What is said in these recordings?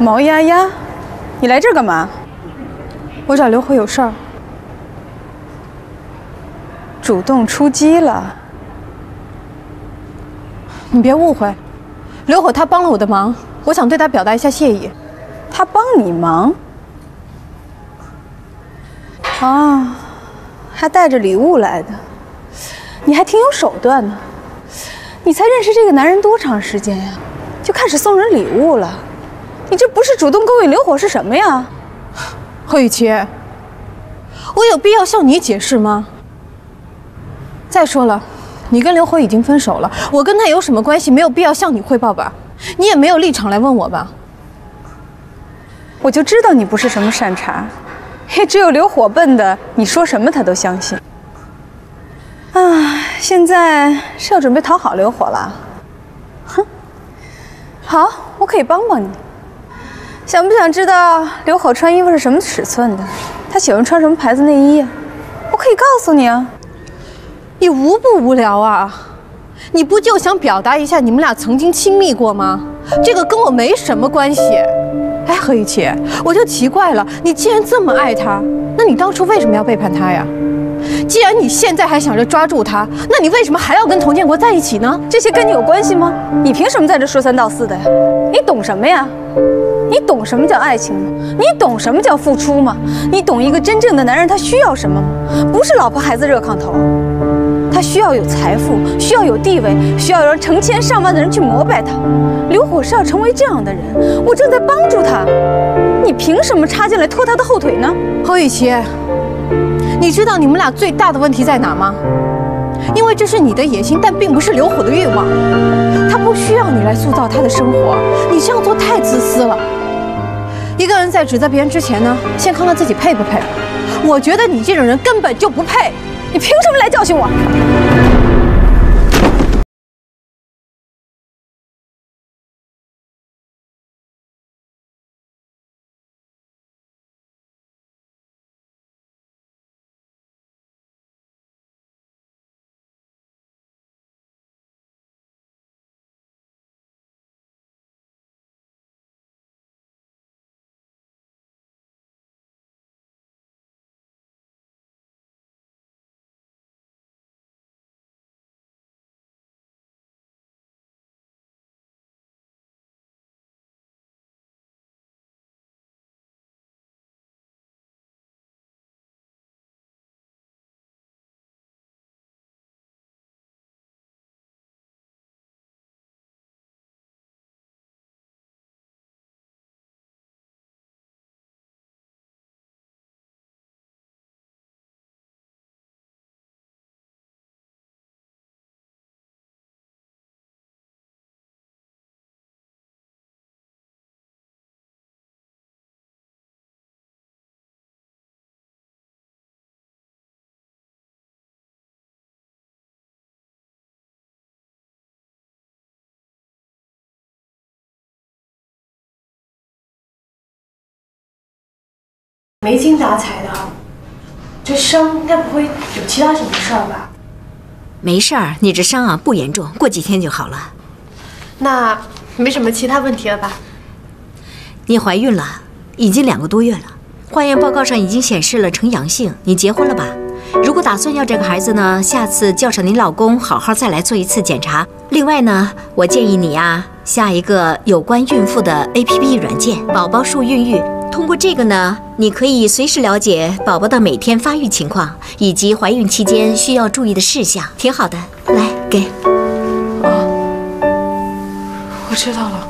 毛丫丫，你来这儿干嘛？我找刘火有事儿。主动出击了。你别误会，刘火他帮了我的忙，我想对他表达一下谢意。他帮你忙？啊，还带着礼物来的，你还挺有手段呢。你才认识这个男人多长时间呀，就开始送人礼物了？你这不是主动勾引刘火是什么呀？何雨琪，我有必要向你解释吗？再说了，你跟刘火已经分手了，我跟他有什么关系？没有必要向你汇报吧？你也没有立场来问我吧？我就知道你不是什么善茬，也只有刘火笨的，你说什么他都相信。啊，现在是要准备讨好刘火了？哼，好，我可以帮帮你。想不想知道刘火穿衣服是什么尺寸的？他喜欢穿什么牌子内衣？我可以告诉你啊。你无不无聊啊？你不就想表达一下你们俩曾经亲密过吗？这个跟我没什么关系。哎，何雨琪，我就奇怪了，你既然这么爱他，那你当初为什么要背叛他呀？既然你现在还想着抓住他，那你为什么还要跟童建国在一起呢？这些跟你有关系吗？你凭什么在这说三道四的呀？你懂什么呀？你懂什么叫爱情吗？你懂什么叫付出吗？你懂一个真正的男人他需要什么吗？不是老婆孩子热炕头。他需要有财富，需要有地位，需要有人成千上万的人去膜拜他。刘火是要成为这样的人，我正在帮助他，你凭什么插进来拖他的后腿呢？何雨琪，你知道你们俩最大的问题在哪吗？因为这是你的野心，但并不是刘虎的欲望。他不需要你来塑造他的生活，你这样做太自私了。一个人在指责别人之前呢，先看看自己配不配。我觉得你这种人根本就不配。你凭什么来教训我？没精打采的，这伤应该不会有其他什么事儿吧？没事儿，你这伤啊不严重，过几天就好了。那没什么其他问题了吧？你怀孕了，已经两个多月了，化验报告上已经显示了呈阳性。你结婚了吧？如果打算要这个孩子呢，下次叫上你老公，好好再来做一次检查。另外呢，我建议你呀，下一个有关孕妇的 APP 软件——宝宝树孕育。通过这个呢，你可以随时了解宝宝的每天发育情况，以及怀孕期间需要注意的事项，挺好的。来，给。哦，我知道了。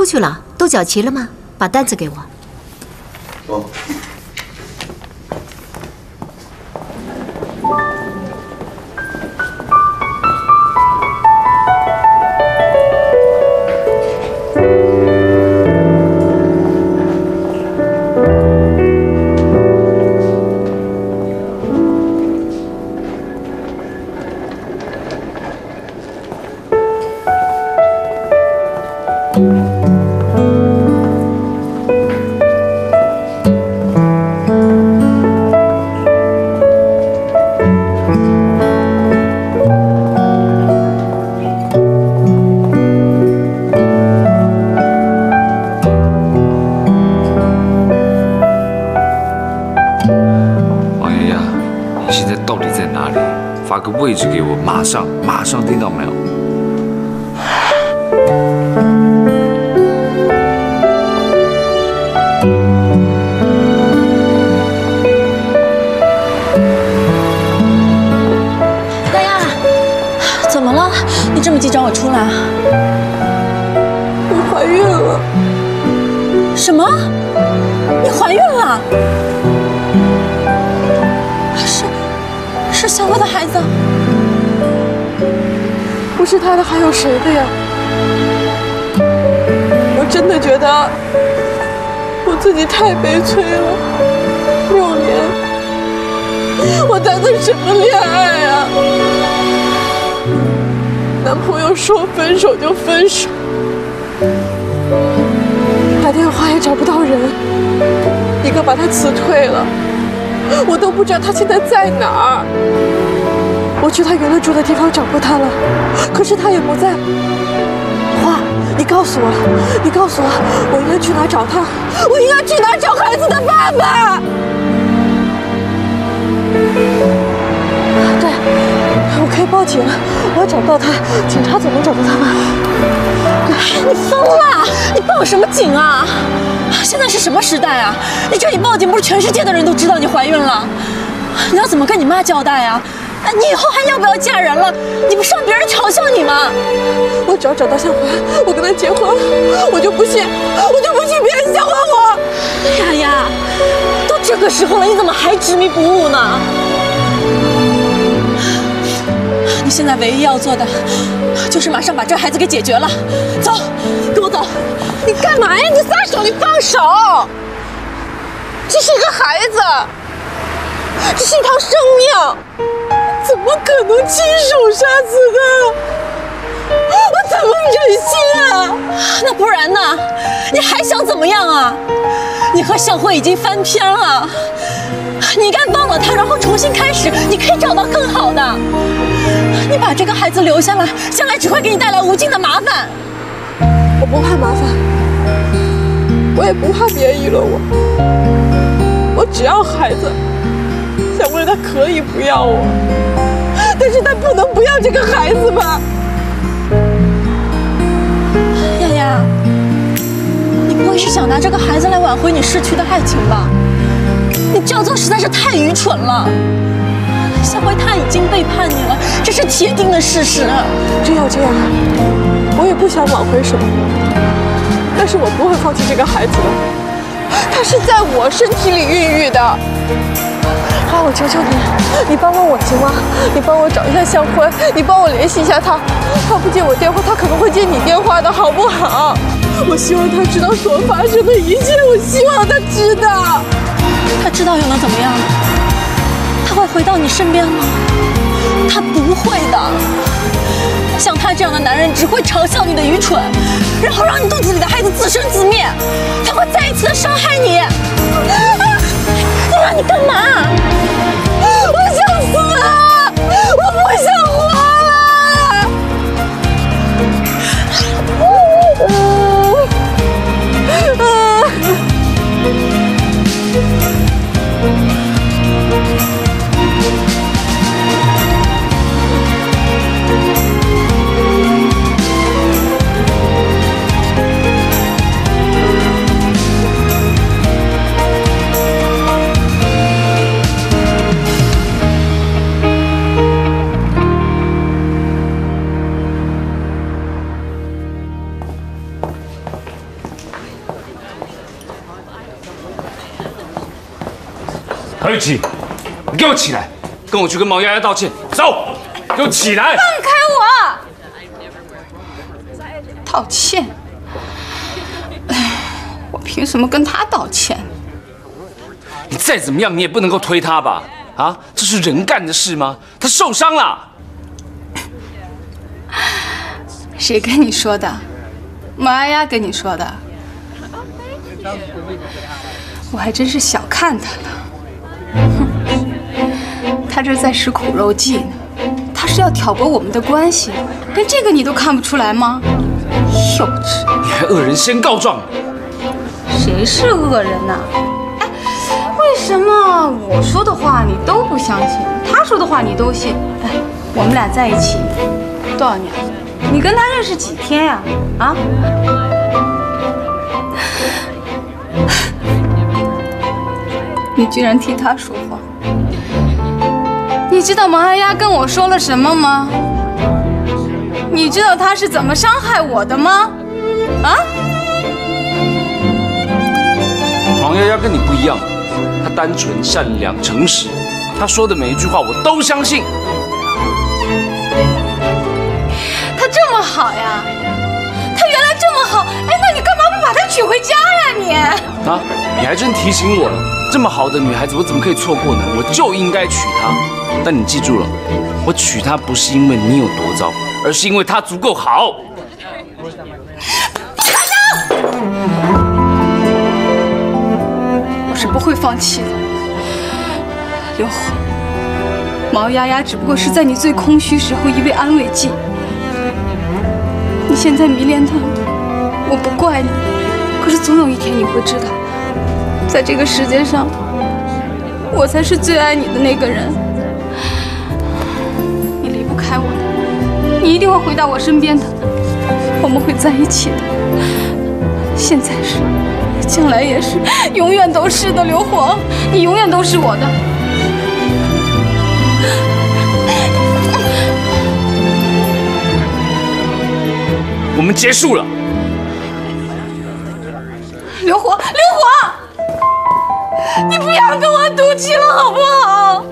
出去了，都缴齐了吗？把单子给我。上，马上，听到没有？丫丫，怎么了？你这么急找我出来？我怀孕了，什么？你怀孕了？是是小薇的孩子？不是他的还有谁的呀？我真的觉得我自己太悲催了，六年，我谈的什么恋爱啊？男朋友说分手就分手，打电话也找不到人，一个把他辞退了，我都不知道他现在在哪儿。我去他原来住的地方找过他了，可是他也不在。花，你告诉我，你告诉我，我应该去哪找他？我应该去哪找孩子的爸爸？对，我可以报警，我要找到他，警察总能找到他吧？你疯了！你报什么警啊？现在是什么时代啊？你这一报警，不是全世界的人都知道你怀孕了？你要怎么跟你妈交代啊？哎，你以后还要不要嫁人了？你不是让别人嘲笑你吗？我只要找到向华，我跟他结婚，我就不信，我就不信别人笑话我。丫丫，都这个时候了，你怎么还执迷不悟呢？你现在唯一要做的，就是马上把这孩子给解决了。走，跟我走。你干嘛呀？你撒手！你放手！这是一个孩子，这是一条生命，怎么可能亲手杀死他？我怎么忍心啊？那不然呢？你还想怎么样啊？你和向辉已经翻篇了，你应该忘了他，然后重新开始。你可以找到更好的。你把这个孩子留下来，将来只会给你带来无尽的麻烦。我不怕麻烦，我也不怕别人议论我，我只要孩子。小薇她可以不要我，但是他不能不要这个孩子吧？丫丫，你不会是想拿这个孩子来挽回你逝去的爱情吧？你这样做实在是太愚蠢了。小辉他已经背叛你了，这是铁定的事实。真要这样，我也不想挽回什么，但是我不会放弃这个孩子的，他是在我身体里孕育的。花，我求求你，你帮帮我行吗？你帮我找一下向辉，你帮我联系一下他。他不接我电话，他可能会接你电话的，好不好？我希望他知道所发生的一切，我希望他知道。他知道又能怎么样呢？他会回到你身边吗？他不会的。像他这样的男人只会嘲笑你的愚蠢，然后让你肚子里的孩子自生自灭。他会再一次的伤害你。你干嘛？我想死了，我不想何雨琪，你给我起来，跟我去跟毛丫丫道歉。走，给我起来！放开我！道歉？哎，我凭什么跟他道歉？你再怎么样，你也不能够推他吧？啊，这是人干的事吗？他受伤了。谁跟你说的？毛丫丫跟你说的。我还真是小看他了。哼，他这是在使苦肉计呢。他是要挑拨我们的关系，连这个你都看不出来吗？幼稚！你还恶人先告状？谁是恶人呐？哎，为什么我说的话你都不相信，他说的话你都信？哎，我们俩在一起多少年了？你跟他认识几天呀？啊？你居然替他说话！你知道毛丫丫跟我说了什么吗？你知道他是怎么伤害我的吗？啊？毛丫丫跟你不一样，她单纯、善良、诚实，她说的每一句话我都相信。她这么好呀？她原来这么好？哎，那你干嘛不把她娶回家呀？你啊，你还真提醒我了。这么好的女孩子，我怎么可以错过呢？我就应该娶她。但你记住了，我娶她不是因为你有多糟，而是因为她足够好。你看我是不会放弃的，刘火。毛丫丫只不过是在你最空虚时候一味安慰剂。你现在迷恋她，我不怪你。可是总有一天你会知道。在这个世界上，我才是最爱你的那个人。你离不开我的，你一定会回到我身边的，我们会在一起的。现在是，将来也是，永远都是的。刘火，你永远都是我的。我们结束了。你不要跟我赌气了，好不好？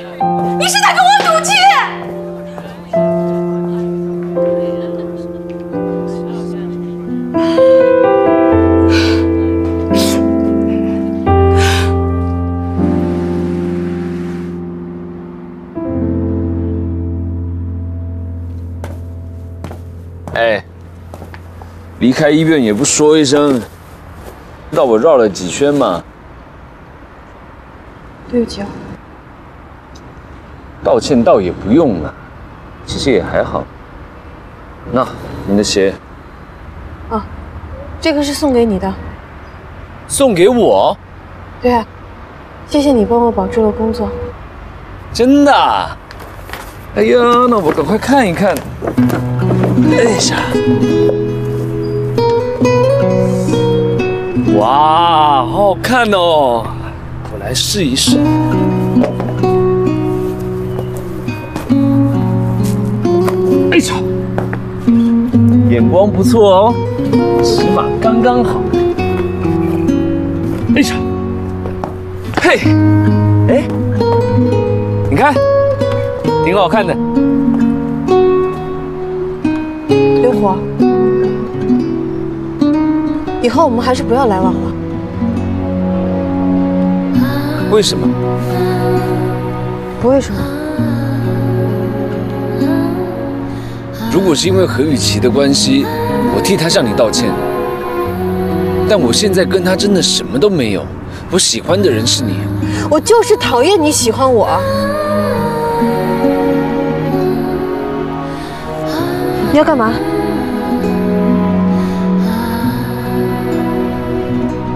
你是在跟我赌气！哎，离开医院也不说一声，知道我绕了几圈吗？对不起啊，道歉倒也不用了，其实也还好。那你的鞋，啊，这个是送给你的，送给我？对啊，谢谢你帮我保住了工作。真的？哎呀，那我赶快看一看。哎呀，哇，好好看哦。来试一试。哎呀，眼光不错哦，尺码刚刚好。哎呀，嘿，哎，你看，挺好看的。刘虎，以后我们还是不要来往了。为什么？不为什么。如果是因为何雨琪的关系，我替她向你道歉。但我现在跟她真的什么都没有。我喜欢的人是你。我就是讨厌你喜欢我。你要干嘛？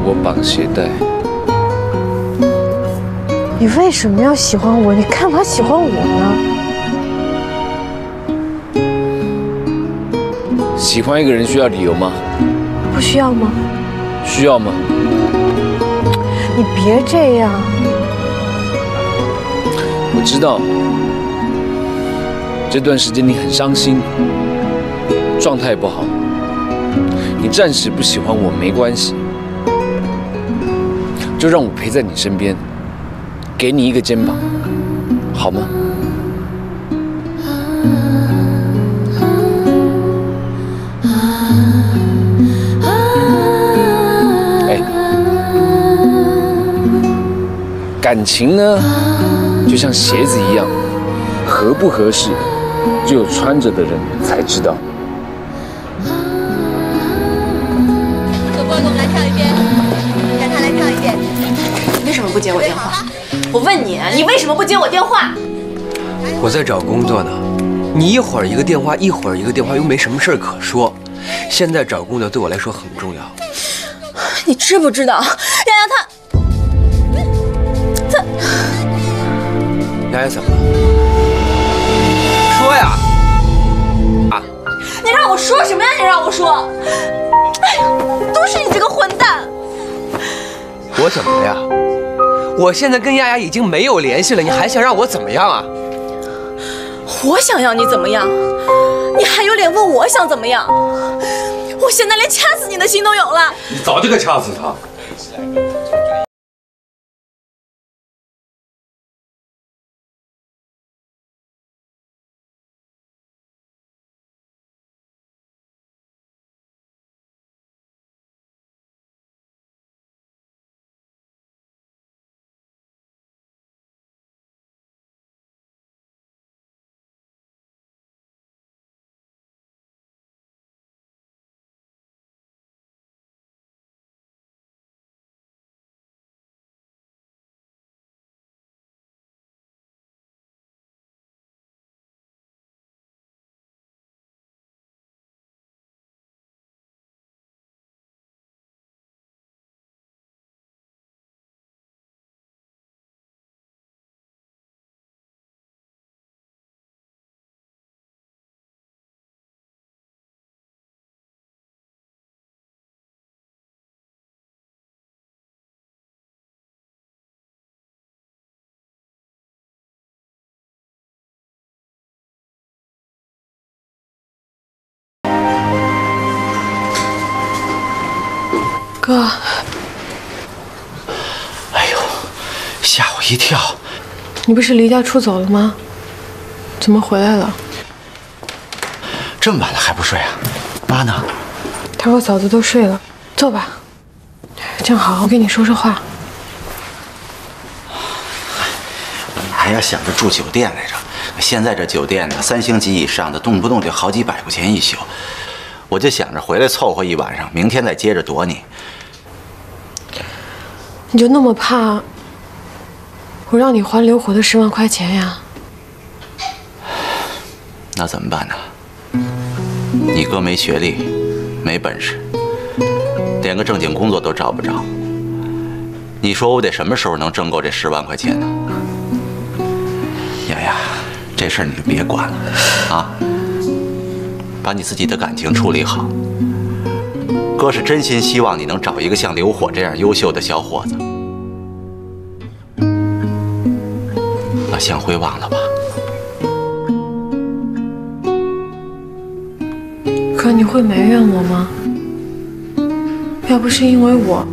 我绑鞋带。你为什么要喜欢我？你干嘛喜欢我呢？喜欢一个人需要理由吗？不需要吗？需要吗？你别这样。我知道这段时间你很伤心，状态不好。你暂时不喜欢我没关系，就让我陪在你身边。给你一个肩膀，好吗？哎，感情呢，就像鞋子一样，合不合适，只有穿着的人才知道。走过，我们来跳一遍，让他来跳一遍。你为什么不接我电话？我问你，你为什么不接我电话？我在找工作呢，你一会儿一个电话，一会儿一个电话，又没什么事儿可说。现在找工作对我来说很重要。你知不知道，丫丫她，她，丫丫怎么了？说呀！啊！你让我说什么呀？你让我说！哎呀，都是你这个混蛋！我怎么了呀？我现在跟丫丫已经没有联系了，你还想让我怎么样啊？我想要你怎么样？你还有脸问我想怎么样？我现在连掐死你的心都有了。你早就该掐死他。一跳！你不是离家出走了吗？怎么回来了？这么晚了还不睡啊？妈呢？她和嫂子都睡了，坐吧。正好我跟你说说话。还要想着住酒店来着。现在这酒店呢，三星级以上的动不动就好几百块钱一宿。我就想着回来凑合一晚上，明天再接着躲你。你就那么怕我让你还刘火的十万块钱呀？那怎么办呢？你哥没学历，没本事，连个正经工作都找不着。你说我得什么时候能挣够这十万块钱呢？丫丫，这事儿你就别管了啊，把你自己的感情处理好。哥是真心希望你能找一个像刘火这样优秀的小伙子。向辉忘了吧。可你会埋怨我吗？要不是因为我，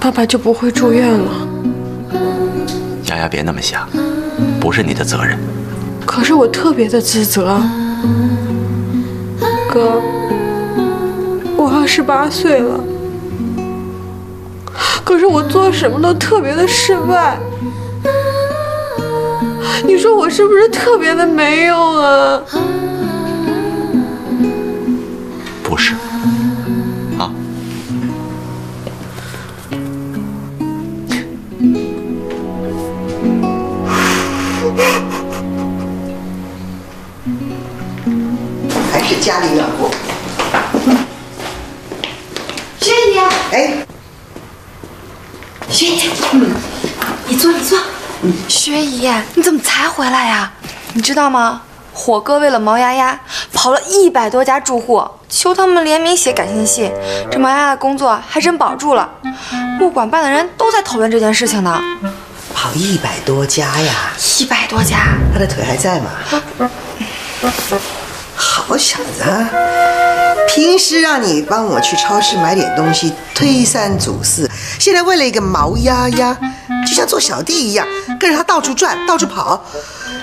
爸爸就不会住院了。丫丫，别那么想，不是你的责任。可是我特别的自责，哥，我二十八岁了，可是我做什么都特别的失败。你说我是不是特别的没用啊？不是，啊。还是家里暖和。薛姨，哎，薛姨，嗯，你坐，你坐。薛姨，你怎么才回来呀？你知道吗？火哥为了毛丫丫，跑了一百多家住户，求他们联名写感谢信。这毛丫丫的工作还真保住了，物管办的人都在讨论这件事情呢。跑一百多家呀！一百多家，他的腿还在吗？好小子，平时让你帮我去超市买点东西，推三阻四，现在为了一个毛丫丫，就像做小弟一样，跟着他到处转，到处跑。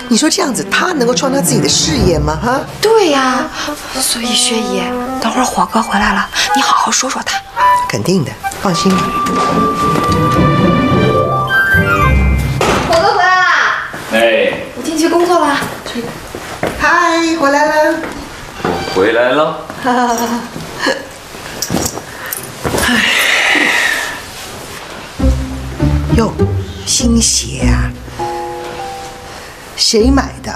你说这样子，他能够创造自己的事业吗？哈，对呀，所以薛姨，等会儿火哥回来了，你好好说说他。肯定的，放心吧。火哥回来啦！哎，我进去工作啦。嗨，回来了。我回来了。哟，新鞋啊？谁买的？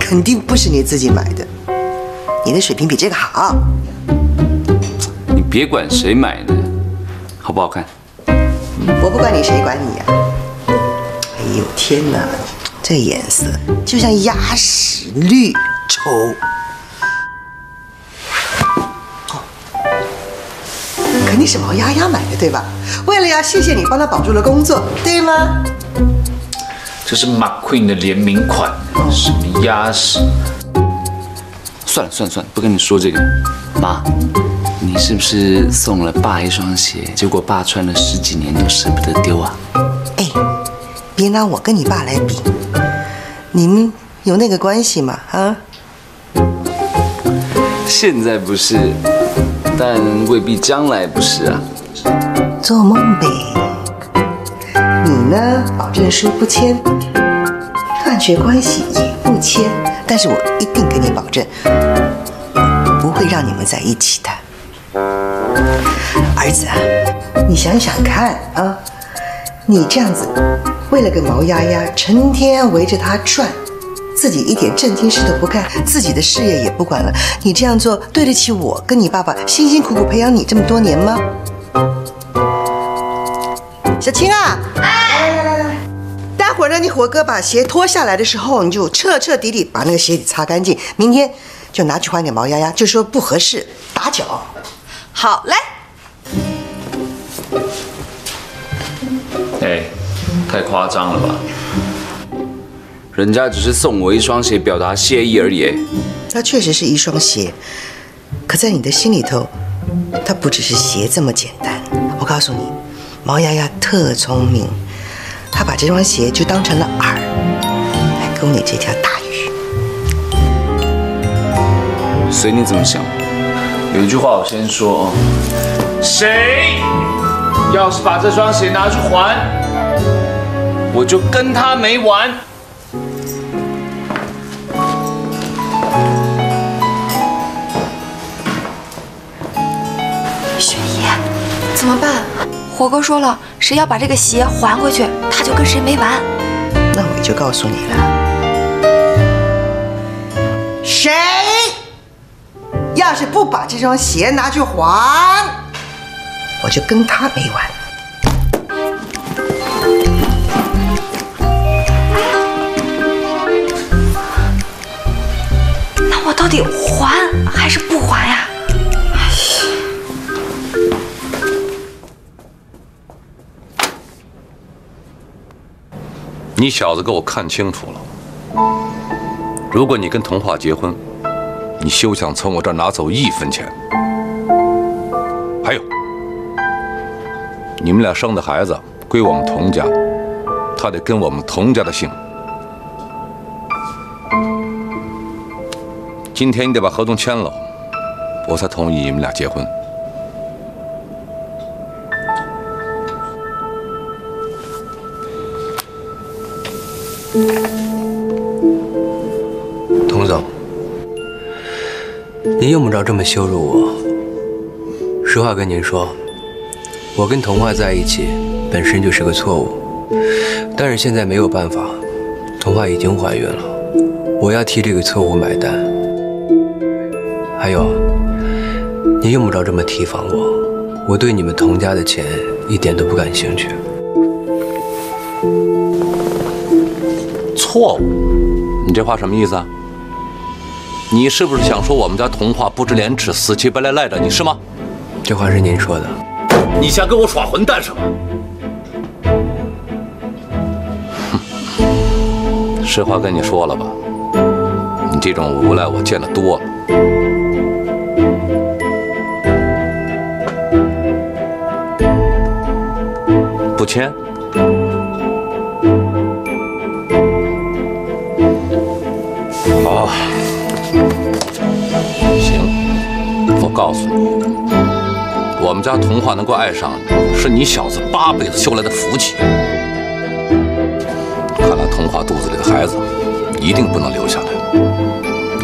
肯定不是你自己买的。你的水平比这个好。你别管谁买的，好不好看？我不管你，谁管你呀、哎呦天哪，这颜色就像鸭屎绿，丑。肯定是毛丫丫买的，对吧？为了要谢谢你帮他保住了工作，对吗？这是 McQueen 的联名款，什么鸭屎？算了算了算了，不跟你说这个。妈，你是不是送了爸一双鞋，结果爸穿了十几年都舍不得丢啊？哎，别拿我跟你爸来比，你们有那个关系吗？啊？现在不是，但未必将来不是啊。做梦呗。你呢，保证书不签，断绝关系也不签，但是我一定跟你保证，不会让你们在一起的。儿子啊，你想想看啊，你这样子，为了个毛丫丫，成天围着她转，自己一点正经事都不干，自己的事业也不管了，你这样做对得起我跟你爸爸辛辛苦苦培养你这么多年吗？小青啊，来来来来，待会儿让，你火哥把鞋脱下来的时候，你就彻彻底底把那个鞋底擦干净，明天就拿去还给毛丫丫，就说不合适，打脚。好，来，哎，太夸张了吧？人家只是送我一双鞋，表达谢意而已。那确实是一双鞋，可在你的心里头，它不只是鞋这么简单。我告诉你，毛丫丫特聪明，她把这双鞋就当成了饵，来勾你这条大鱼。随你怎么想。有一句话我先说啊，谁要是把这双鞋拿去还，我就跟他没完。怎么办？火哥说了，谁要把这个鞋还回去，他就跟谁没完。那我就告诉你了，谁要是不把这双鞋拿去还，我就跟他没完。那我到底还还是不还你小子给我看清楚了！如果你跟童话结婚，你休想从我这儿拿走一分钱。还有，你们俩生的孩子归我们童家，他得跟我们童家的姓。今天你得把合同签了，我才同意你们俩结婚。用不着这么羞辱我。实话跟您说，我跟童话在一起本身就是个错误，但是现在没有办法，童话已经怀孕了，我要替这个错误买单。还有，您用不着这么提防我，我对你们童家的钱一点都不感兴趣。错误？你这话什么意思啊？你是不是想说我们家童话不知廉耻、死乞白赖赖着你是吗？这话是您说的。你想跟我耍混蛋是吗？哼，实话跟你说了吧，你这种无赖我见得多了。不签，我告诉你，我们家童话能够爱上你，是你小子八辈子修来的福气。看来童话肚子里的孩子一定不能留下来，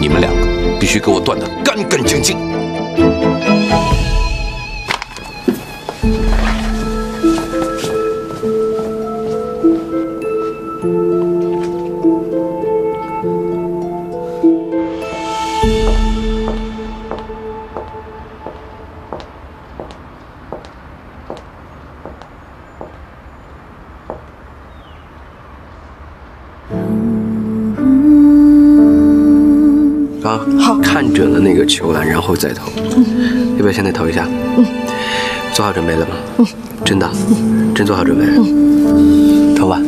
你们两个必须给我断得干干净净。球篮，然后再投。要不要现在投一下？嗯，做好准备了吗？嗯，真的，真做好准备了。嗯，投吧。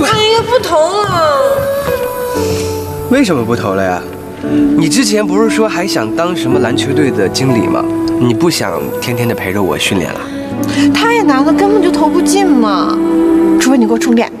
哎呀，不投了。为什么不投了呀？你之前不是说还想当什么篮球队的经理吗？你不想天天的陪着我训练了？太难了，根本就投不进嘛。除非你给我充电。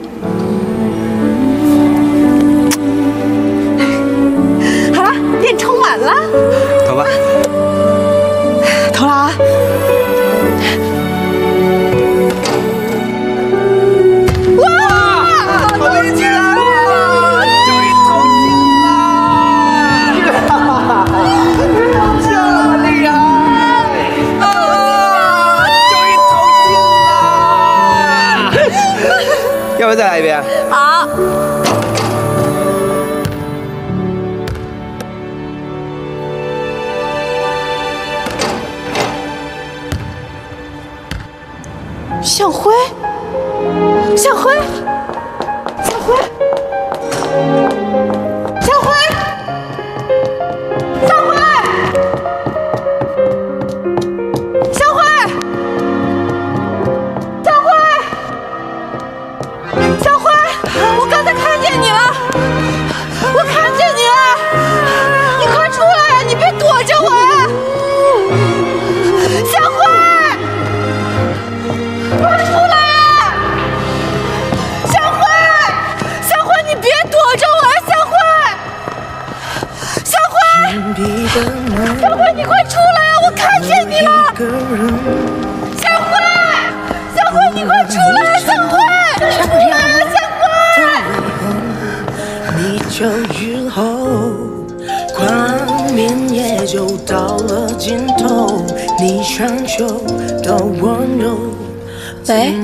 喂，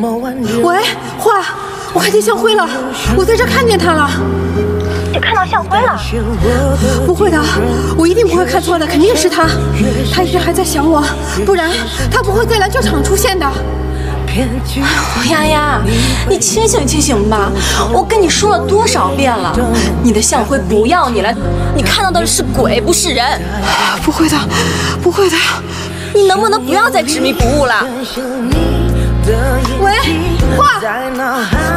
喂，花，我看见向辉了，我在这看见他了。你看到向辉了？不会的，我一定不会看错的，肯定是他。他一定还在想我，不然他不会在篮球场出现的。丫丫，你清醒清醒吧！我跟你说了多少遍了，你的向辉不要你了，你看到的是鬼，不是人。不会的，不会的，你能不能不要再执迷不悟了？喂，画，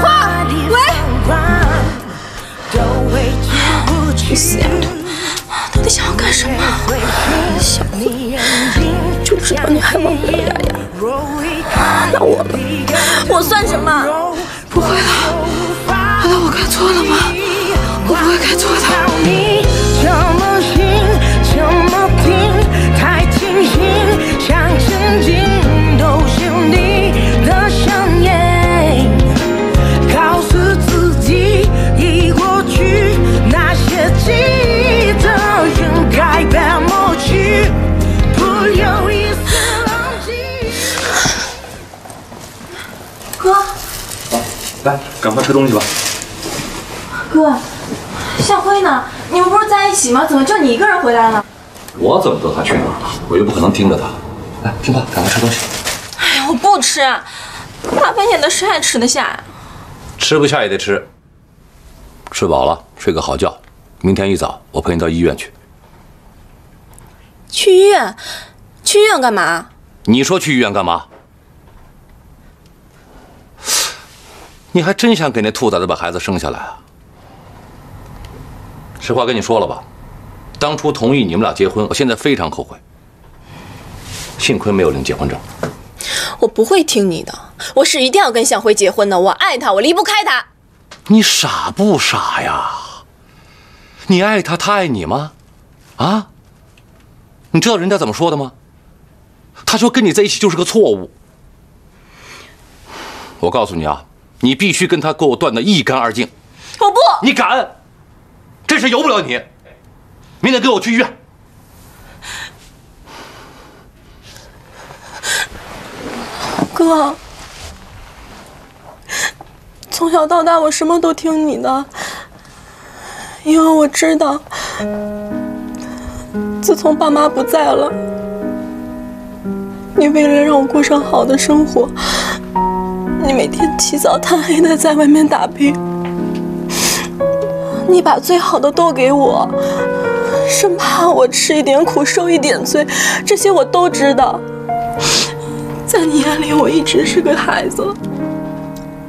画，喂。这死丫头，到底想要干什么？小辉，就知道你还忘不了丫丫。那我呢？我算什么？不会了，难道我看错了吗？我不会看错的。赶快吃东西吧。哥，向辉呢？你们不是在一起吗？怎么就你一个人回来了？我怎么知道他去哪儿了？我又不可能盯着他。来，听话，赶快吃东西。哎呀，我不吃，大半夜的谁还吃得下呀？吃不下也得吃。吃饱了，睡个好觉。明天一早，我陪你到医院去。去医院？去医院干嘛？你说去医院干嘛？你还真想给那兔崽子把孩子生下来啊？实话跟你说了吧，当初同意你们俩结婚，我现在非常后悔。幸亏没有领结婚证。我不会听你的，我是一定要跟向辉结婚的，我爱他，我离不开他。你傻不傻呀？你爱他，他爱你吗？啊？你知道人家怎么说的吗？他说跟你在一起就是个错误。我告诉你啊，你必须跟他给我断得一干二净。我不，你敢？这事由不了你。明天跟我去医院。哥，从小到大我什么都听你的，因为我知道，自从爸妈不在了，你为了让我过上好的生活，你每天起早贪黑的在外面打拼，你把最好的都给我，生怕我吃一点苦受一点罪，这些我都知道。在你眼里，我一直是个孩子。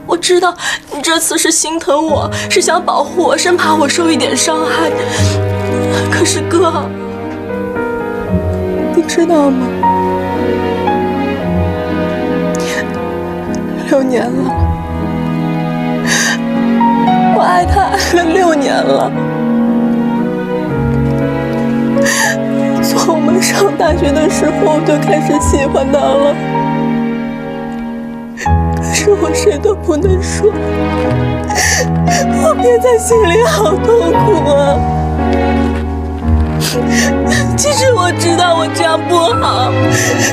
我知道你这次是心疼我，是想保护我，生怕我受一点伤害。可是哥，你知道吗？六年了，我爱他爱了六年了。从我们上大学的时候，我就开始喜欢他了。可是我谁都不能说，我憋在心里好痛苦啊！其实我知道我这样不好，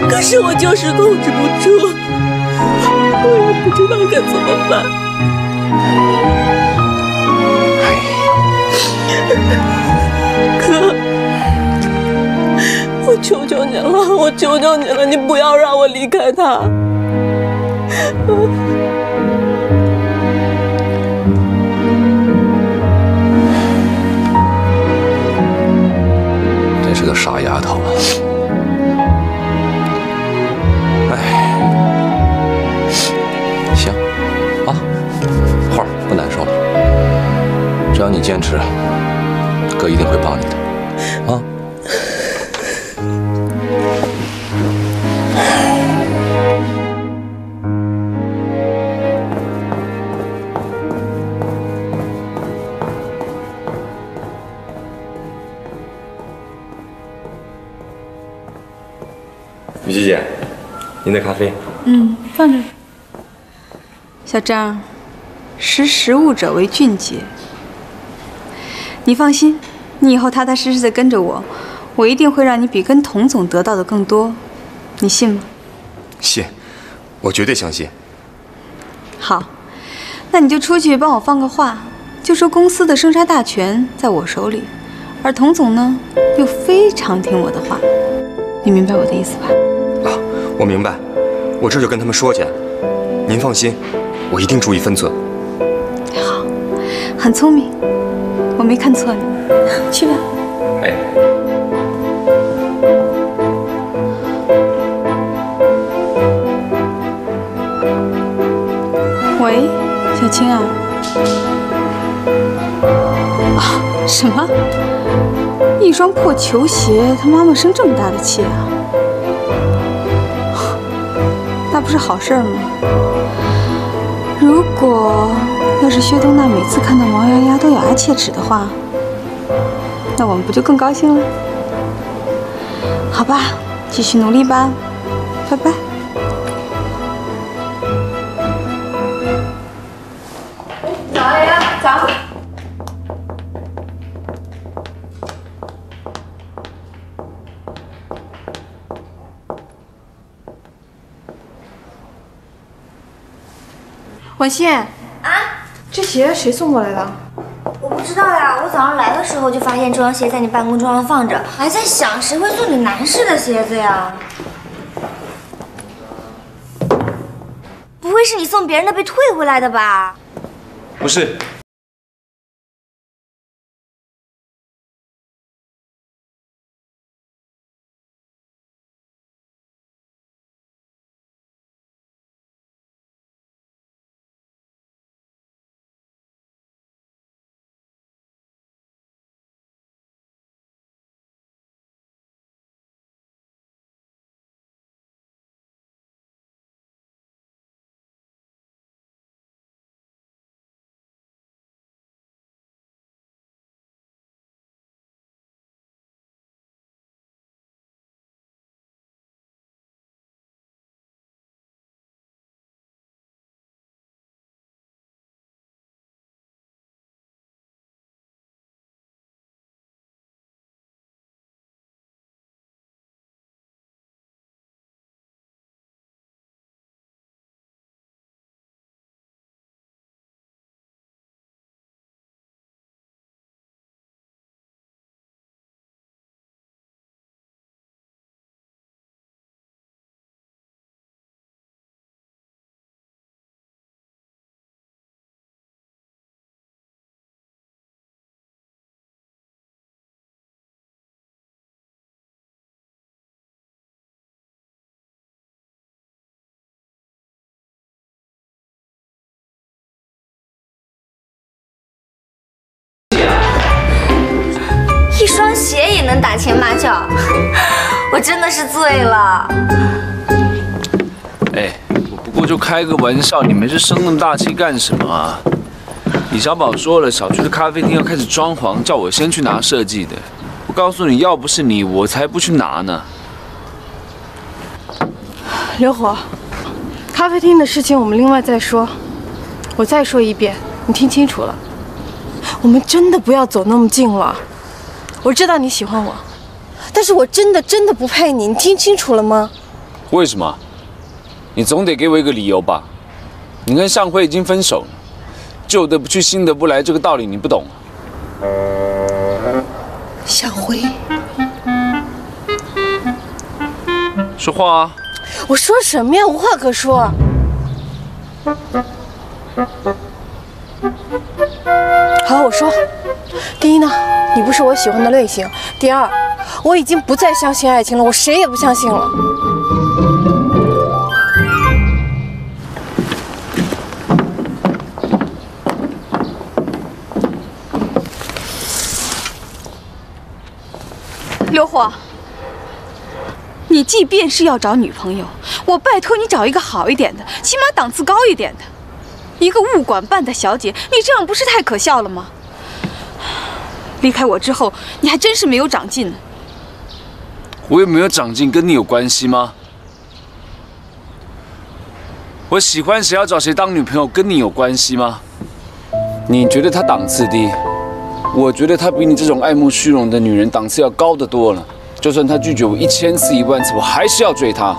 可是我就是控制不住，我也不知道该怎么办。哥，我求求你了，我求求你了，你不要让我离开他。坚持，哥一定会帮你的，啊。雨琪姐，您的咖啡。嗯，放这儿。小张，识时务者为俊杰。你放心，你以后踏踏实实的跟着我，我一定会让你比跟童总得到的更多，你信吗？信，我绝对相信。好，那你就出去帮我放个话，就说公司的生杀大权在我手里，而童总呢又非常听我的话，你明白我的意思吧？啊我明白，我这就跟他们说去。您放心，我一定注意分寸。好，很聪明，我没看错你，去吧。哎，喂，小青啊。啊，什么？一双破球鞋，他妈妈生这么大的气啊？那不是好事吗？如果要是薛东娜每次看到王丫丫都咬牙切齿的话，那我们不就更高兴了？好吧，继续努力吧，拜拜。婉欣，啊，这鞋谁送过来的？我不知道呀，我早上来的时候就发现这双鞋在你办公桌上放着，我还在想谁会送你男士的鞋子呀？不会是你送别人的被退回来的吧？不是，情骂俏，我真的是醉了。哎，我不过就开个玩笑，你们是生那么大气干什么啊？李小宝说了，小区的咖啡厅要开始装潢，叫我先去拿设计的。我告诉你要不是你，我才不去拿呢。刘火，咖啡厅的事情我们另外再说。我再说一遍，你听清楚了，我们真的不要走那么近了。我知道你喜欢我，但是我真的真的不配你，你听清楚了吗？为什么？你总得给我一个理由吧？你跟向辉已经分手了，旧的不去，新的不来，这个道理你不懂。向辉，说话啊！我说什么呀？无话可说。好，我说，第一呢，你不是我喜欢的类型；第二，我已经不再相信爱情了，我谁也不相信了。刘火，你即便是要找女朋友，我拜托你找一个好一点的，起码档次高一点的。一个物管办的小姐，你这样不是太可笑了吗？离开我之后，你还真是没有长进呢。我有没有长进跟你有关系吗？我喜欢谁要找谁当女朋友跟你有关系吗？你觉得她档次低，我觉得她比你这种爱慕虚荣的女人档次要高得多了。就算她拒绝我一千次一万次，我还是要追她。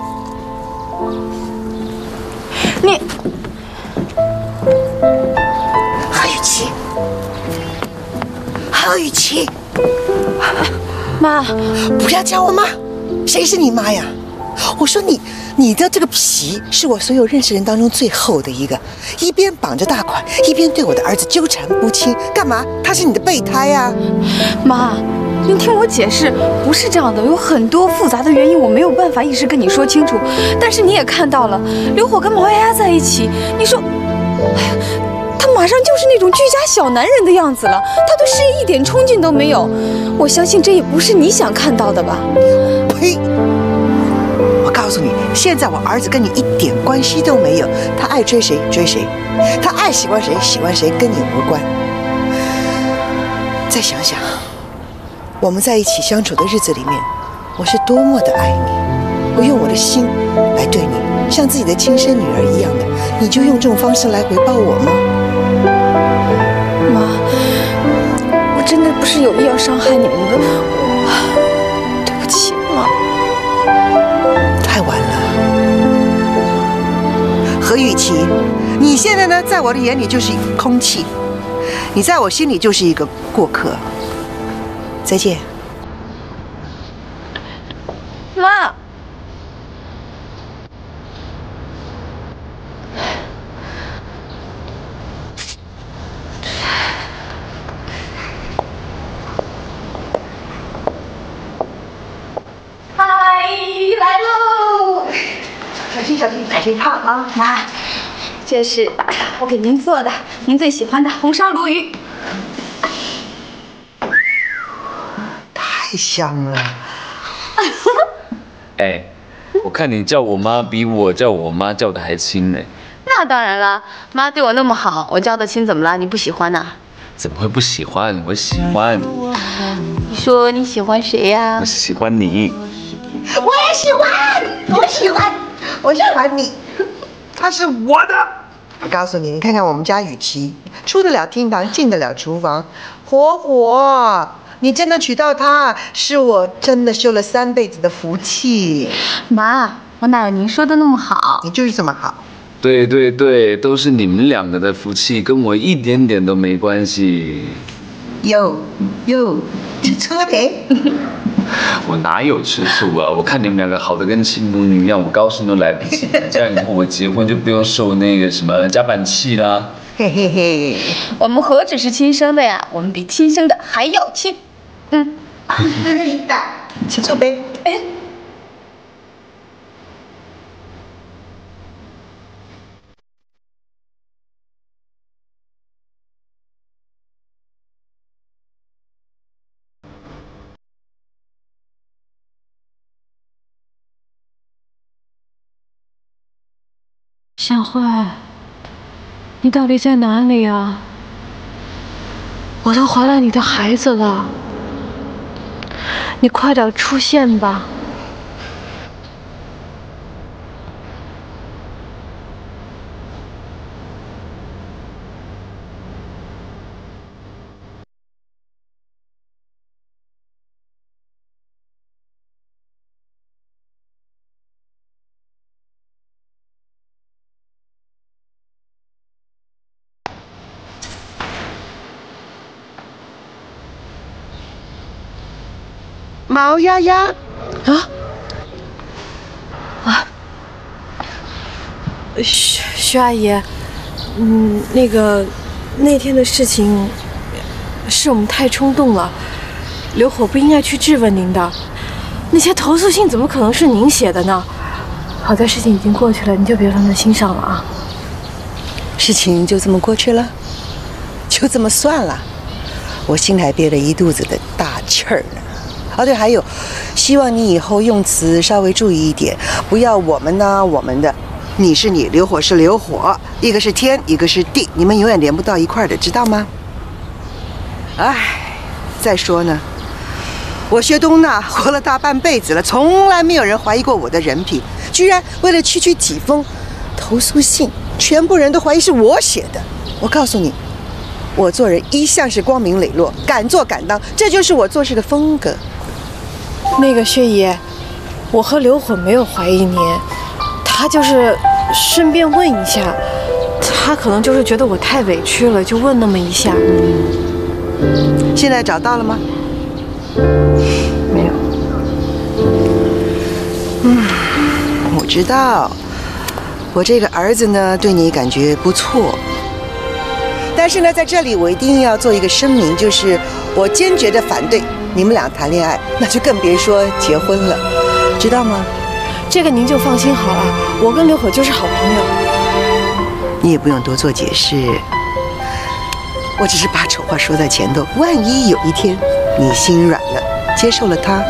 你何雨晴，妈，不要叫我妈，谁是你妈呀？我说你，你的这个皮是我所有认识人当中最厚的一个，一边绑着大款，一边对我的儿子纠缠不清，干嘛？他是你的备胎呀、妈，您听我解释，不是这样的，有很多复杂的原因，我没有办法一时跟你说清楚。但是你也看到了，刘火跟毛丫丫在一起，你说，哎呀，他马上就是那种居家小男人的样子了，他对事业一点冲劲都没有。我相信这也不是你想看到的吧？呸！我告诉你，现在我儿子跟你一点关系都没有，他爱追谁追谁，他爱喜欢谁喜欢谁，跟你无关。再想想，我们在一起相处的日子里面，我是多么的爱你，我用我的心来对你，像自己的亲生女儿一样的，你就用这种方式来回报我吗？妈，我真的不是有意要伤害你们的，对不起，妈。太晚了，何雨琪，你现在呢，在我的眼里就是一个空气，你在我心里就是一个过客。再见。妈，嗨，来喽！小心小心，小心烫啊！妈，这是我给您做的，您最喜欢的红烧鲈鱼。太香了。哎，我看你叫我妈比我叫我妈叫的还亲呢。那当然了，妈对我那么好，我叫的亲怎么了？你不喜欢呐、怎么会不喜欢？我喜欢，你说你喜欢谁呀、我喜欢你。我也喜欢，我喜欢，我喜欢你，他是我的。我告诉你，你看看我们家雨琦，出得了厅堂，进得了厨房，火火。你真的娶到她，是我真的修了三辈子的福气。妈，我哪有您说的那么好？你就是这么好。对对对，都是你们两个的福气，跟我一点点都没关系。有有，吃醋嘞？我哪有吃醋啊？我看你们两个好的跟亲母女一样，我高兴都来不及。这样以后我结婚就不用受那个什么夹板气啦。嘿嘿嘿，我们何止是亲生的呀？我们比亲生的还要亲。嗯，吃醋呗。哎。慧，你到底在哪里啊？我都怀了你的孩子了，你快点出现吧！毛丫丫，啊啊！徐徐阿姨，嗯，那个那天的事情是我们太冲动了，刘火不应该去质问您的。那些投诉信怎么可能是您写的呢？好在事情已经过去了，你就别放在心上了啊。事情就这么过去了，就这么算了。我心里还憋着一肚子的大气儿呢。哦，对，还有，希望你以后用词稍微注意一点，不要我们呢，我们的，你是你，流火是流火，一个是天，一个是地，你们永远连不到一块的，知道吗？哎，再说呢，我薛东娜活了大半辈子了，从来没有人怀疑过我的人品，居然为了区区几封投诉信，全部人都怀疑是我写的。我告诉你，我做人一向是光明磊落，敢做敢当，这就是我做事的风格。那个薛姨，我和刘火没有怀疑您，他就是顺便问一下，他可能就是觉得我太委屈了，就问那么一下。现在找到了吗？没有。嗯，我知道，我这个儿子呢，对你感觉不错。但是呢，在这里我一定要做一个声明，就是我坚决的反对你们俩谈恋爱，那就更别说结婚了，知道吗？这个您就放心好了，我跟刘火就是好朋友。你也不用多做解释，我只是把丑话说在前头，万一有一天你心软了，接受了他，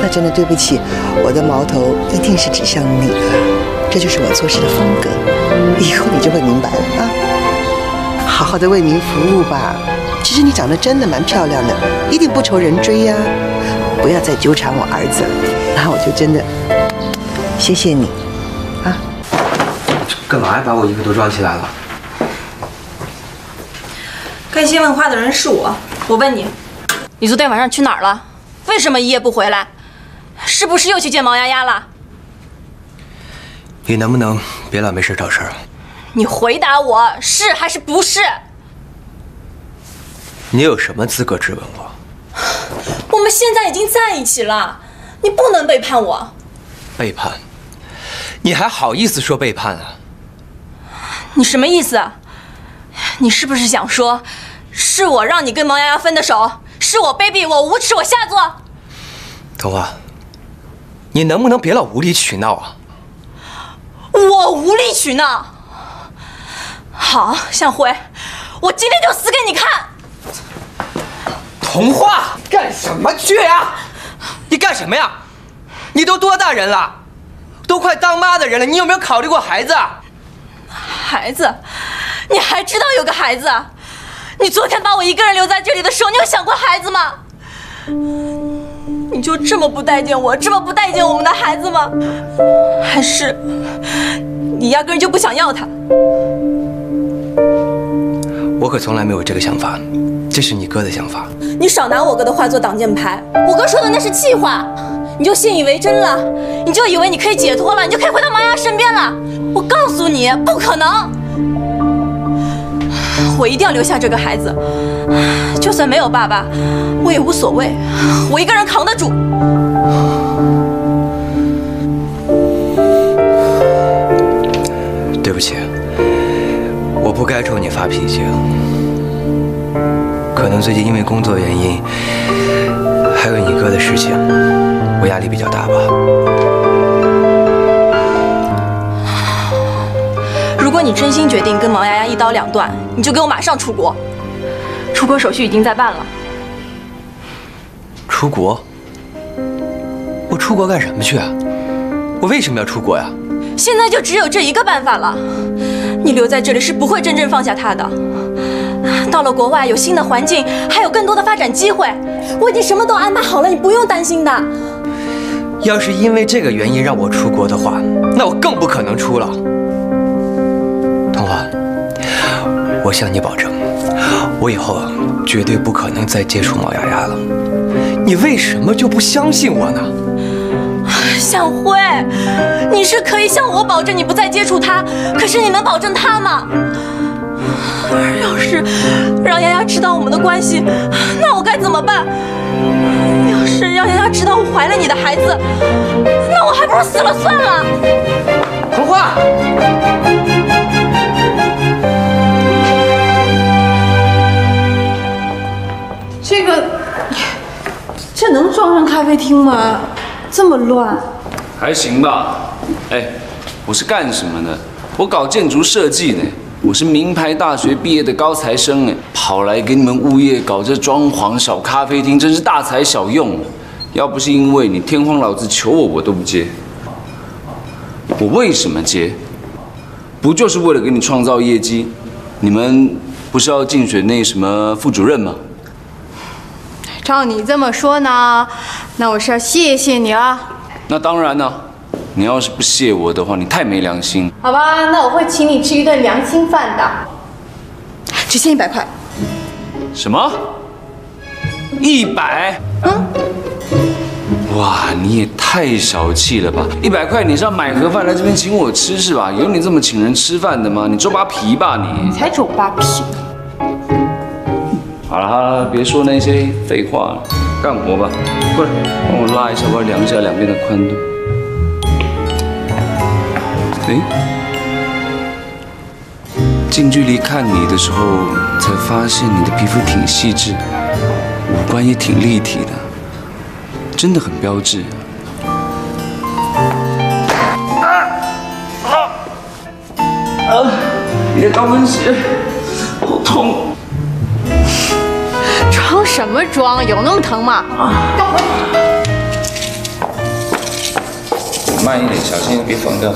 那真的对不起，我的矛头一定是指向你了。这就是我做事的风格，以后你就会明白了啊。好好的为民服务吧。其实你长得真的蛮漂亮的，一定不愁人追呀。不要再纠缠我儿子了，那我就真的谢谢你啊。干嘛呀？把我衣服都装起来了？开心问话的人是我。我问你，你昨天晚上去哪儿了？为什么一夜不回来？是不是又去见毛丫丫了？你能不能别老没事找事儿？你回答我是还是不是？你有什么资格质问我？我们现在已经在一起了，你不能背叛我。背叛？你还好意思说背叛啊？你什么意思？你是不是想说，是我让你跟毛丫丫分的手？是我卑鄙，我无耻，我下作？童话，你能不能别老无理取闹啊？我无理取闹？好，向辉，我今天就死给你看！童话，干什么去呀？你干什么呀？你都多大人了？都快当妈的人了，你有没有考虑过孩子？孩子？你还知道有个孩子？你昨天把我一个人留在这里的时候，你有想过孩子吗？你就这么不待见我，这么不待见我们的孩子吗？还是你压根就不想要他？我可从来没有这个想法，这是你哥的想法。你少拿我哥的话做挡箭牌，我哥说的那是气话，你就信以为真了，你就以为你可以解脱了，你就可以回到毛丫身边了。我告诉你，不可能！我一定要留下这个孩子，就算没有爸爸，我也无所谓，我一个人扛得住。不该冲你发脾气。可能最近因为工作原因，还有你哥的事情，我压力比较大吧。如果你真心决定跟毛丫丫一刀两断，你就给我马上出国。出国手续已经在办了。出国？我出国干什么去啊？我为什么要出国呀？现在就只有这一个办法了。你留在这里是不会真正放下他的。到了国外有新的环境，还有更多的发展机会。我已经什么都安排好了，你不用担心的。要是因为这个原因让我出国的话，那我更不可能出了。童话，我向你保证，我以后绝对不可能再接触毛丫丫了。你为什么就不相信我呢？向辉，你是可以向我保证你不再接触他，可是你能保证他吗？要是让丫丫知道我们的关系，那我该怎么办？要是让丫丫知道我怀了你的孩子，那我还不如死了算了。红花。这个，这能装上咖啡厅吗？这么乱。还行吧。哎，我是干什么的？我搞建筑设计的，我是名牌大学毕业的高材生哎，跑来给你们物业搞这装潢小咖啡厅，真是大材小用。要不是因为你天荒老子求我，我都不接。我为什么接？不就是为了给你创造业绩？你们不是要竞选那什么副主任吗？照你这么说呢，那我是要谢谢你了。那当然呢，你要是不谢我的话，你太没良心。好吧，那我会请你吃一顿良心饭的，只限一百块。什么？一百？嗯。哇，你也太小气了吧！一百块你是要买盒饭来这边请我吃是吧？有你这么请人吃饭的吗？你周扒皮吧你！才周扒皮。好了好了，别说那些废话了，干活吧！过来，帮我拉一下，我要量一下两边的宽度。哎，近距离看你的时候，才发现你的皮肤挺细致，五官也挺立体的，真的很标致。啊啊！你的高跟鞋好痛。什么装？有那么疼吗？慢一点，小心别缝掉。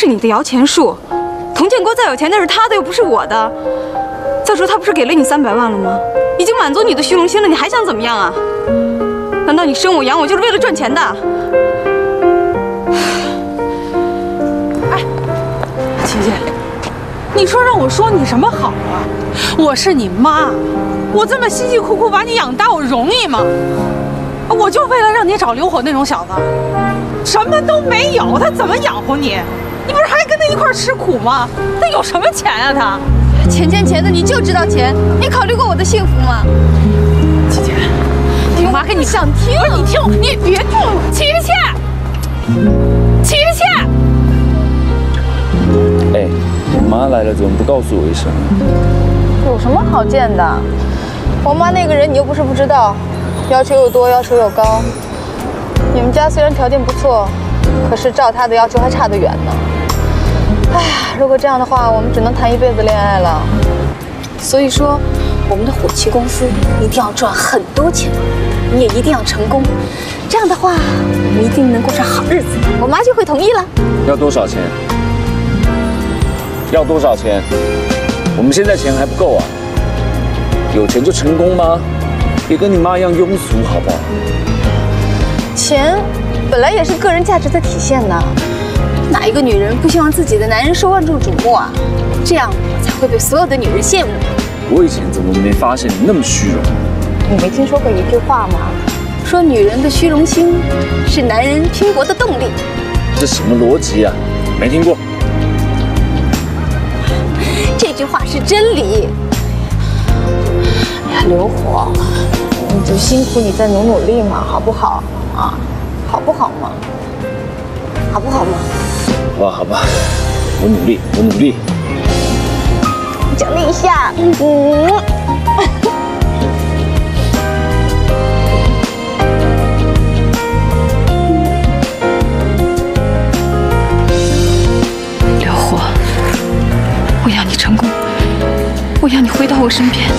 是你的摇钱树。童建国再有钱，那是他的，又不是我的。再说他不是给了你三百万了吗？已经满足你的虚荣心了，你还想怎么样啊？难道你生我养我就是为了赚钱的？哎，琪琪，你说让我说你什么好啊？我是你妈，我这么辛辛苦苦把你养大，我容易吗？我就为了让你找刘火那种小子，什么都没有，他怎么养活你？你不是还跟他一块吃苦吗？他有什么钱啊？他钱钱钱的，你就知道钱，你考虑过我的幸福吗？琪琪，我妈跟你想听，不是你听我，你别听我，琪琪，琪琪。哎，我妈来了，怎么不告诉我一声？有什么好见的？我妈那个人你又不是不知道，要求又多，要求又高。你们家虽然条件不错，可是照她的要求还差得远呢。哎呀，如果这样的话，我们只能谈一辈子恋爱了。所以说，我们的火器公司一定要赚很多钱，你也一定要成功。这样的话，我们一定能过上好日子。我妈就会同意了。要多少钱？要多少钱？我们现在钱还不够啊！有钱就成功吗？别跟你妈一样庸俗，好不好？钱本来也是个人价值的体现呢，哪一个女人不希望自己的男人受万众瞩目啊？这样才会被所有的女人羡慕。我以前怎么没发现你那么虚荣？你没听说过一句话吗？说女人的虚荣心是男人拼搏的动力。这什么逻辑啊？没听过。这句话是真理。哎呀，刘火，你就辛苦你再努努力嘛，好不好？啊，好不好嘛？好不好嘛？好吧，好吧，我努力，我努力。奖励一下，嗯。刘火，我要你成功，我要你回到我身边。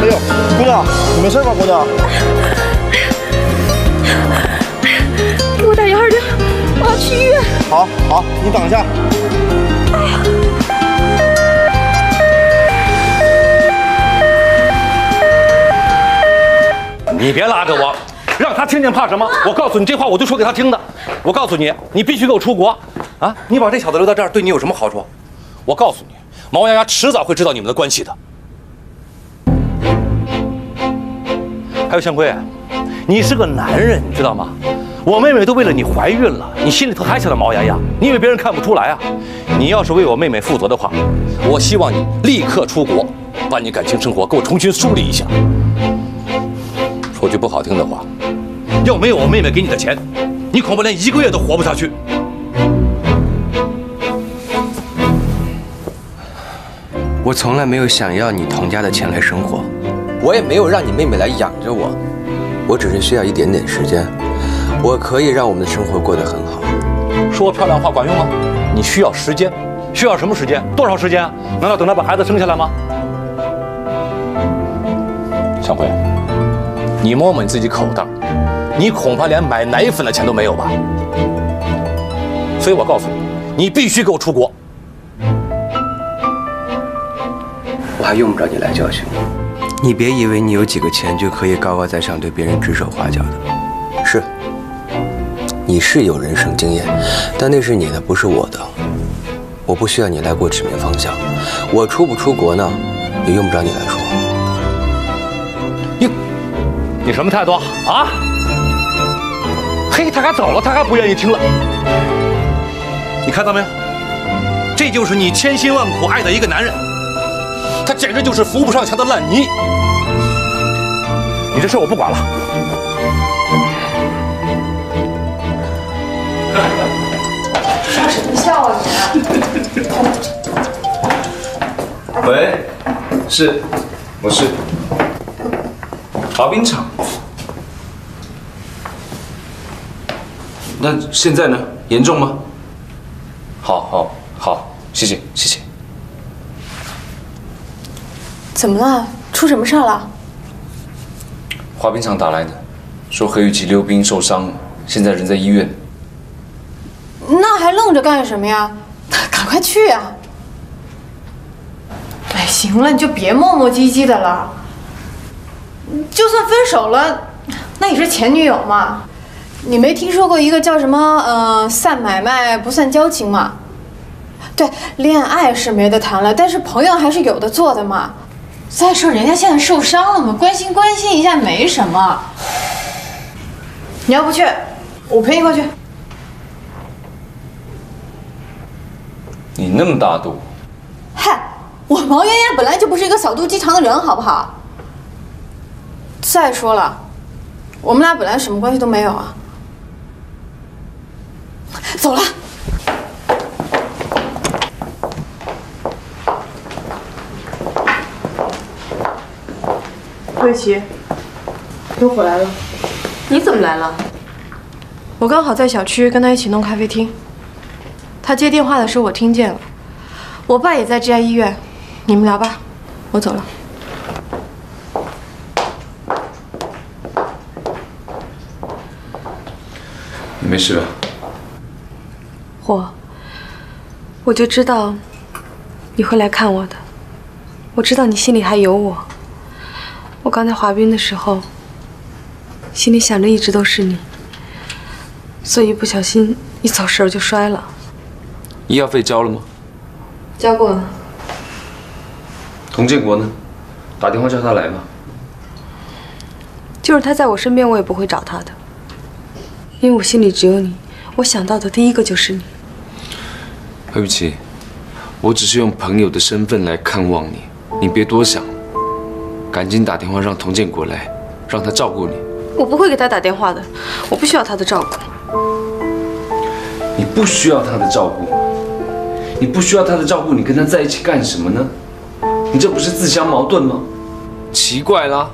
哎呦，姑娘，你没事吧，姑娘？给我打幺二零，我要去医院。好，好，你等一下。你别拉着我，让他听见怕什么？我告诉你，这话我就说给他听的。我告诉你，你必须给我出国啊！你把这小子留在这儿，对你有什么好处？我告诉你，毛丫丫迟早会知道你们的关系的。还有向辉，你是个男人，你知道吗？我妹妹都为了你怀孕了，你心里头还想着毛丫丫，你以为别人看不出来啊？你要是为我妹妹负责的话，我希望你立刻出国，把你感情生活给我重新梳理一下。说句不好听的话，要没有我妹妹给你的钱，你恐怕连一个月都活不下去。我从来没有想要你童家的钱来生活，我也没有让你妹妹来养着我，我只是需要一点点时间，我可以让我们的生活过得很好。说漂亮话管用吗？你需要时间，需要什么时间？多少时间啊？难道等他把孩子生下来吗？向辉，你摸摸你自己口袋，你恐怕连买奶粉的钱都没有吧？所以我告诉你，你必须给我出国。我还用不着你来教训我。你别以为你有几个钱就可以高高在上对别人指手画脚的。是，你是有人生经验，但那是你的，不是我的。我不需要你来给我指明方向。我出不出国呢，也用不着你来说。你，你什么态度啊？嘿，他还走了，他还不愿意听了。你看到没有？这就是你千辛万苦爱的一个男人。他简直就是扶不上墙的烂泥。你这事我不管了。笑什么笑啊你？喂，是，我是滑冰场。那现在呢？严重吗？好好好，谢谢谢谢。怎么了？出什么事儿了？滑冰场打来的，说何雨琪溜冰受伤了，现在人在医院。那还愣着干什么呀？赶快去呀！哎，行了，你就别磨磨唧唧的了。就算分手了，那也是前女友嘛。你没听说过一个叫什么呃散买卖不散交情吗？对，恋爱是没得谈了，但是朋友还是有的做的嘛。再说人家现在受伤了嘛，关心关心一下没什么。你要不去，我陪你一块去。你那么大度，嗨，我毛丫丫本来就不是一个小肚鸡肠的人，好不好？再说了，我们俩本来什么关系都没有啊。走了。慧琪，又回来了。你怎么来了？我刚好在小区跟他一起弄咖啡厅，他接电话的时候我听见了。我爸也在这家医院，你们聊吧，我走了。你没事吧？火，我就知道你会来看我的。我知道你心里还有我。我刚才滑冰的时候，心里想着一直都是你，所以一不小心一走神儿就摔了。医药费交了吗？交过了。童建国呢？打电话叫他来吧。就是他在我身边，我也不会找他的，因为我心里只有你，我想到的第一个就是你。对不起，我只是用朋友的身份来看望你，你别多想，赶紧打电话让童建国来，让他照顾你。我不会给他打电话的，我不需要他的照顾。你不需要他的照顾，你不需要他的照顾，你跟他在一起干什么呢？你这不是自相矛盾吗？奇怪啦，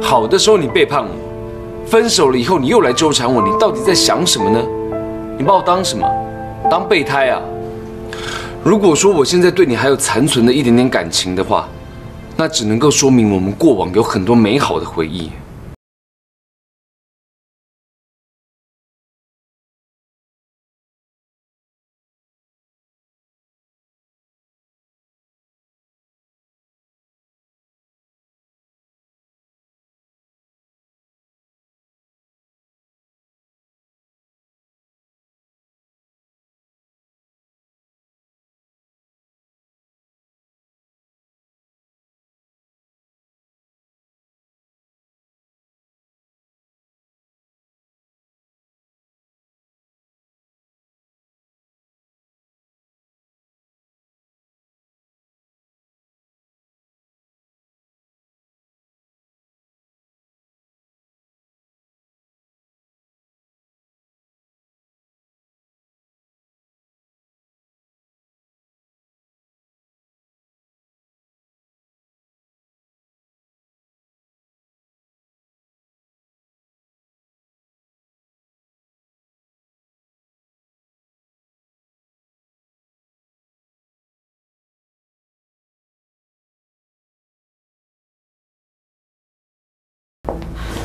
好的时候你背叛我，分手了以后你又来纠缠我，你到底在想什么呢？你把我当什么？当备胎啊？如果说我现在对你还有残存的一点点感情的话，那只能够说明我们过往有很多美好的回忆。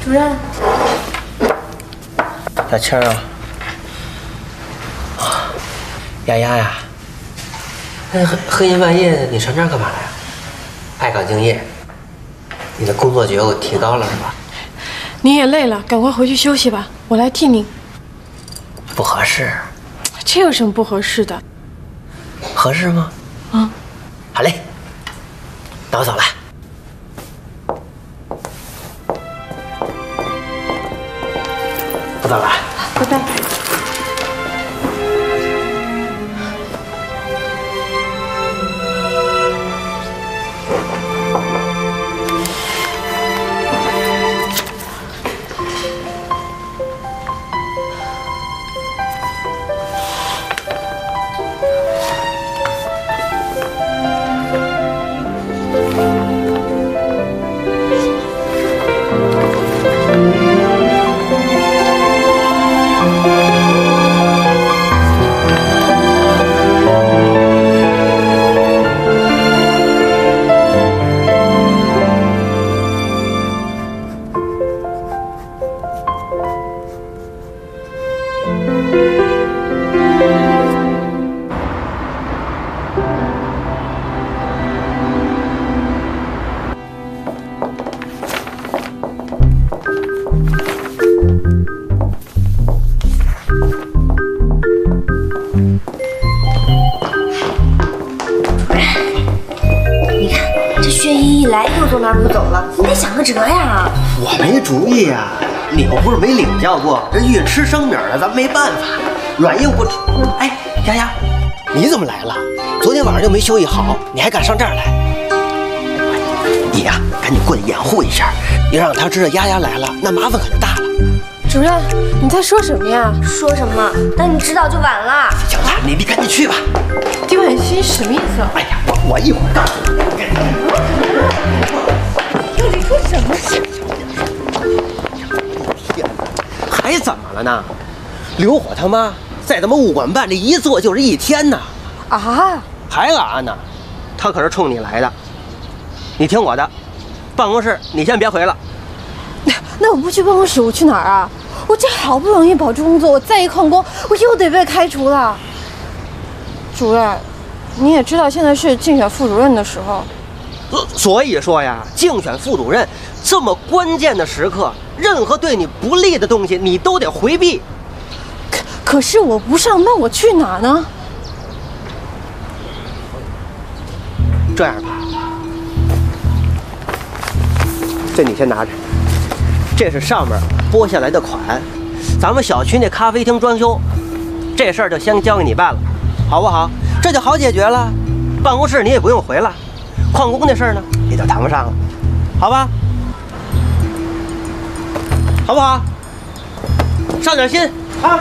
主任，小青啊，丫丫呀，那黑黑夜半夜的，你上这儿干嘛来呀？爱岗敬业，你的工作觉悟提高了是吧？你也累了，赶快回去休息吧，我来替您。不合适，这有什么不合适的？合适吗？嗯，好嘞，那我走了。吃生米了，咱没办法。软硬不吃。哎，丫丫，你怎么来了？昨天晚上就没休息好，你还敢上这儿来？你呀、赶紧过去掩护一下，别让他知道丫丫来了，那麻烦可就大了。主任，你在说什么呀？说什么？等你知道就晚了。行了，你你赶紧去吧。丁婉欣什么意思啊？哎呀，我我一会儿告诉你。到底出什么事？还怎么了呢？刘火他妈在咱们物管办这一坐就是一天呢。啊？还敢呢？他可是冲你来的。你听我的，办公室你先别回了。那我不去办公室，我去哪儿啊？我这好不容易保住工作，我再一旷工，我又得被开除了。主任，你也知道现在是竞选副主任的时候，所所以说呀，竞选副主任这么关键的时刻，任何对你不利的东西你都得回避。可可是我不上班，我去哪呢？这样吧，这你先拿着，这是上面拨下来的款，咱们小区那咖啡厅装修，这事儿就先交给你办了，好不好？这就好解决了，办公室你也不用回了，旷工那事儿呢也就谈不上了，好吧？好不好？上点心啊！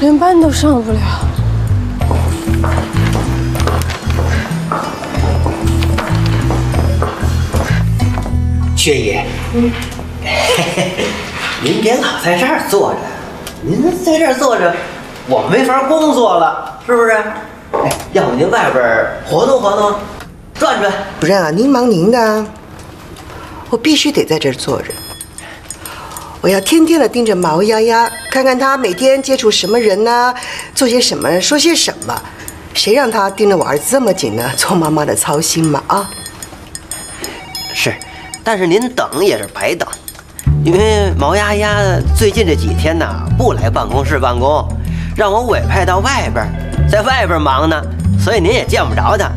连班都上不了。薛姨，嗯，您别老在这儿坐着，您在这儿坐着，我没法工作了，是不是？哎，要不您外边活动活动，转转。主任啊，您忙您的，我必须得在这儿坐着。我要天天的盯着毛丫丫，看看她每天接触什么人呢，做些什么，说些什么。谁让她盯着我儿子这么紧呢？做妈妈的操心嘛啊！是，但是您等也是白等，因为毛丫丫最近这几天呢不来办公室办公，让我委派到外边，在外边忙呢，所以您也见不着她。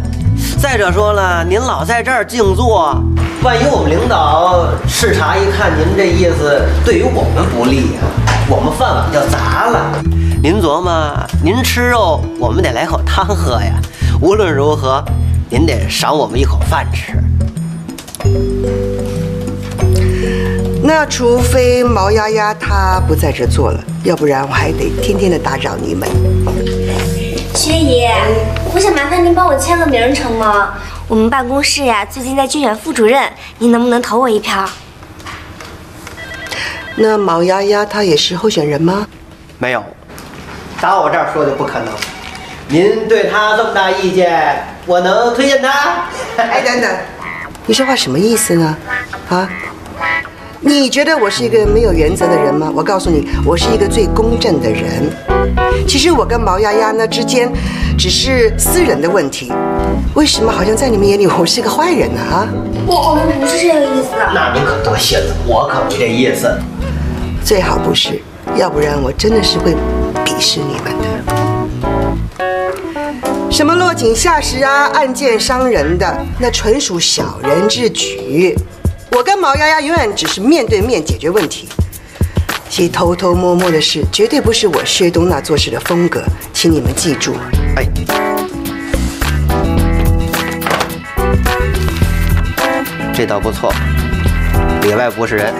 再者说了，您老在这儿静坐，万一我们领导视察一看您这意思，对于我们不利呀、我们饭碗就砸了。您琢磨，您吃肉，我们得来口汤喝呀。无论如何，您得赏我们一口饭吃。那除非毛丫丫她不在这做了，要不然我还得天天的打扰你们。薛姨，我想麻烦您帮我签个名成吗？我们办公室呀，最近在竞选副主任，您能不能投我一票？那毛丫丫她也是候选人吗？没有，打我这儿说就不可能。您对她这么大意见，我能推荐她？哎，等等，你这话什么意思呢？啊？你觉得我是一个没有原则的人吗？我告诉你，我是一个最公正的人。其实我跟毛丫丫呢之间，只是私人的问题。为什么好像在你们眼里我是个坏人呢？啊？我我们不是这个意思。那您可多心了，我可没这意思。最好不是，要不然我真的是会鄙视你们的。什么落井下石啊，暗箭伤人的，那纯属小人之举。我跟毛丫丫永远只是面对面解决问题，其偷偷摸摸的事，绝对不是我薛冬娜做事的风格，请你们记住。哎，这倒不错，里外不是人。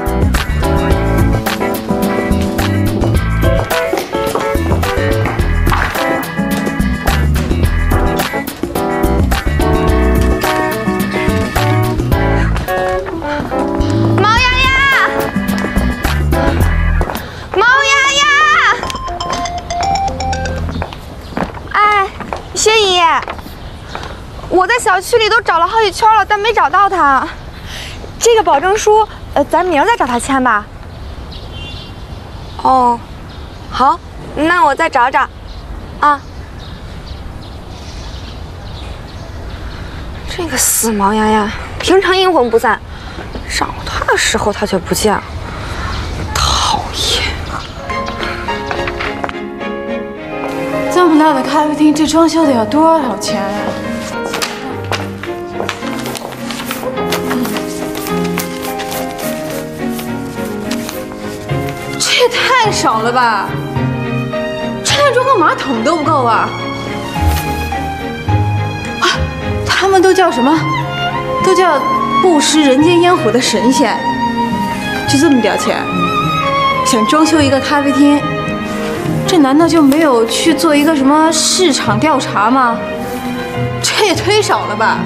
小区里都找了好几圈了，但没找到他。这个保证书，呃，咱明儿再找他签吧。哦，好，那我再找找。啊，这个死毛丫丫，平常阴魂不散。找他的时候他却不见了，讨厌！这么大的咖啡厅，这装修得要多少钱呀、这少了吧！这连装个马桶都不够啊！啊，他们都叫什么？都叫不食人间烟火的神仙，就这么点钱，想装修一个咖啡厅，这难道就没有去做一个什么市场调查吗？这也忒少了吧！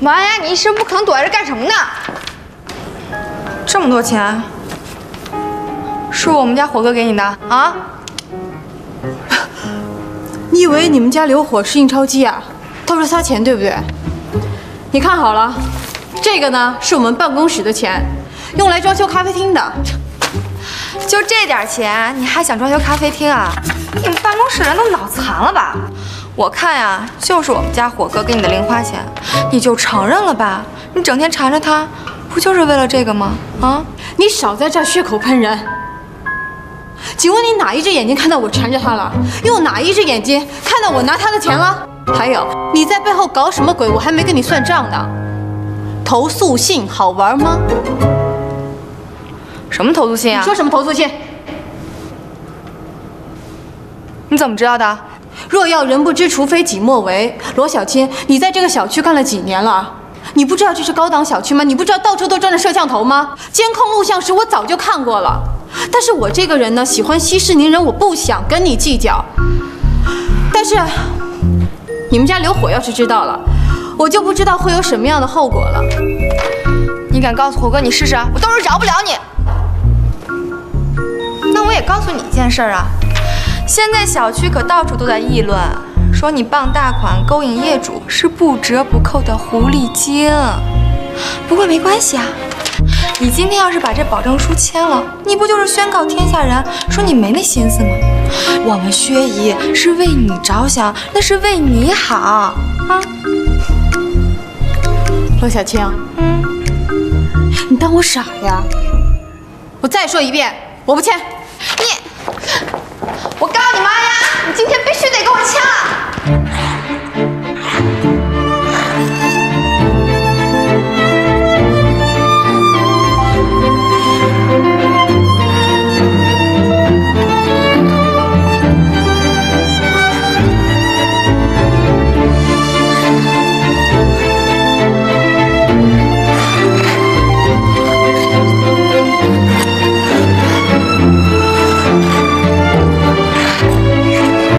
毛丫丫，你一声不吭躲在这干什么呢？这么多钱，是我们家火哥给你的啊？你以为你们家刘火是印钞机啊？到处撒钱，对不对？你看好了，这个呢是我们办公室的钱，用来装修咖啡厅的。就这点钱，你还想装修咖啡厅啊？你们办公室人都脑残了吧？我看呀，就是我们家火哥给你的零花钱，你就承认了吧。你整天缠着他，不就是为了这个吗？啊！你少在这儿血口喷人。请问你哪一只眼睛看到我缠着他了？用哪一只眼睛看到我拿他的钱了？还有你在背后搞什么鬼？我还没跟你算账呢。投诉信好玩吗？什么投诉信啊？你说什么投诉信？你怎么知道的？若要人不知，除非己莫为。罗小青，你在这个小区干了几年了？你不知道这是高档小区吗？你不知道到处都装着摄像头吗？监控录像时我早就看过了。但是我这个人呢，喜欢息事宁人，我不想跟你计较。但是，你们家刘火要是知道了，我就不知道会有什么样的后果了。你敢告诉火哥你试试？我到时候饶不了你。那我也告诉你一件事儿啊，现在小区可到处都在议论，说你傍大款勾引业主是不折不扣的狐狸精。不过没关系啊。你今天要是把这保证书签了，你不就是宣告天下人说你没那心思吗？我们薛姨是为你着想，那是为你好啊！罗小青，你当我傻呀？我再说一遍，我不签。你我你今天必须得给我签了